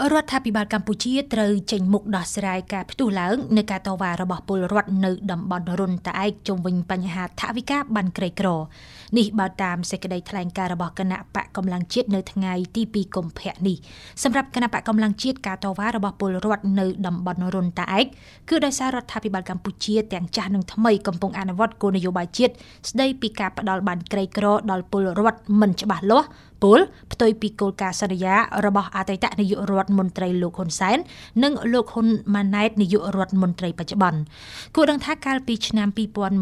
រដ្ឋាភិបាលកម្ពុជាត្រូវចេញមុខដោះស្រាយការផ្ទុះឡើងនៃការតវ៉ារបស់ពលរដ្ឋនៅតំបន់រុនតាឯកជុំវិញបញ្ហាថវិកាបានក្រីក្រនេះបើតាមសេចក្តីថ្លែងការណ៍របស់គណៈបកកម្លាំងជាតិនៅថ្ងៃទី2កុម្ភៈនេះសម្រាប់គណៈបកកម្លាំងជាតិការតវ៉ារបស់ពលរដ្ឋនៅតំបន់រុនតាឯកគឺដោយសាររដ្ឋាភិបាលកម្ពុជាទាំងចាស់និងថ្មីកំពុងអនុវត្តគោលនយោបាយជាតិស្តីពីការផ្ដាល់បានក្រីក្រដល់ពលរដ្ឋមិនច្បាស់លាស់ ពលផ្ទុយពីគោលការណ៍សន្យារបស់អតីតនាយករដ្ឋមន្ត្រីលោកហ៊ុនសែននិងលោកហ៊ុនម៉ាណែតនាយករដ្ឋមន្ត្រីបច្ចុប្បន្នគួរដឹងថាកាលពីឆ្នាំ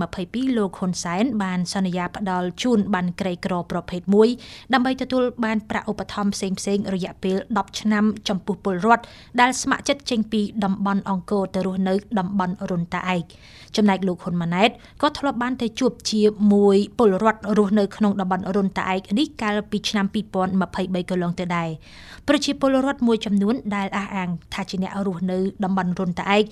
2022លោកហ៊ុនសែនបានសន្យាផ្ដល់ជូនបានក្រីក្រប្រភេទមួយដើម្បីទទួលបានប្រាក់ឧបត្ថម្ភផ្សេងៗរយៈពេល10ឆ្នាំចំពោះពលរដ្ឋដែលស្ម័គ្រចិត្តចេញពីតំបន់អង្គរទៅរស់នៅតំបន់រុនតាឯកចំណែកលោកហ៊ុនម៉ាណែតក៏ធ្លាប់បានទៅជួបជាមួយពលរដ្ឋរស់នៅក្នុងតំបន់រុនតាឯកនេះកាលពីឆ្នាំ2023កន្លងទៅដែរប្រជាពលរដ្ឋមួយចំនួនដែលអះអាងថាជាអ្នករស់នៅតំបន់រុនតាឯក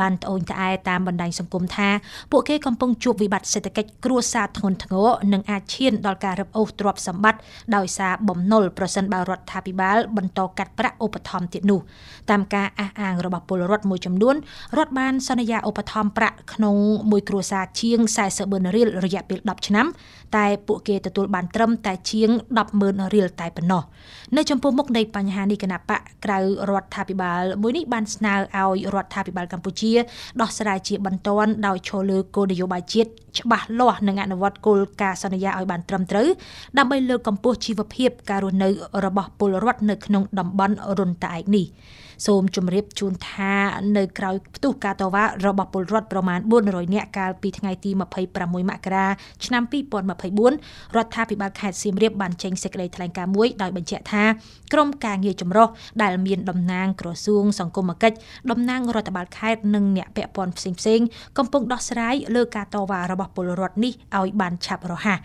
បានត្អូញត្អែតាមបណ្ដាញសង្គមថាពួកគេកំពុងជួបវិបត្តិសេដ្ឋកិច្ចគ្រួសារធ្ងន់ធ្ងរនិងអាចឈានដល់ការរឹបអូសទ្រព្យសម្បត្តិដោយសារបំណុលប្រសិនបើរដ្ឋាភិបាលបន្តកាត់ប្រាក់ឧបត្ថម្ភទៀតនោះតាមការអះអាងរបស់ពលរដ្ឋមួយចំនួនរដ្ឋបានសន្យាឧបត្ថម្ភប្រាក់ក្នុងមួយគ្រួសារជាង44រៀលរយៈពេល10ឆ្នាំតែពួកគេទទួលបានត្រឹមតែជាង100000រៀលតែប៉ុណ្ណោះនៅចំពោះមុខនៃបញ្ហានេះគណៈបកក្រៅរដ្ឋាភិបាលមួយនេះបានស្នើឲ្យរដ្ឋាភិបាលកម្ពុជាដោះស្រាយជាបន្ទាន់ដោយឈលលើគោលនយោបាយជាតិច្បាស់លាស់និងអនុវត្តគោលការណ៍សន្យាឲ្យបានត្រឹមត្រូវដើម្បីលើកកម្ពស់ជីវភាពការរស់នៅរបស់ពលរដ្ឋនៅក្នុងតំបន់រុនតាឯកនេះសូមជម្រាបជូនថានៅក្រៅផ្ទុះការតវ៉ារបស់ពលរដ្ឋប្រមាណ400នាក់កាលពីថ្ងៃទី26មករាឆ្នាំ2024រដ្ឋាភិបាលខេត្តសៀមរាបបានចេញសេចក្តីថ្លែងការណ៍មួយដោយបញ្ជាក់ថាក្រមការងារចម្រុះដែលមានតំណាងក្រសួងសង្គមគិច្ចតំណាងរដ្ឋបាលខេត្តនិងអ្នកពាក់ព័ន្ធផ្សេងៗកំពុងដោះស្រាយលើការតវ៉ារបស់ពលរដ្ឋនេះឲ្យបានឆាប់រហ័ស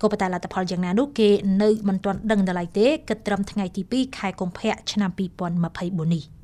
ក៏ប៉ុន្តែលទ្ធផលយ៉ាងណានោះគេនៅមិនទាន់ដឹងដល់ឡើយទេគិតត្រឹមថ្ងៃទី2ខែកុម្ភៈឆ្នាំ2024នេះ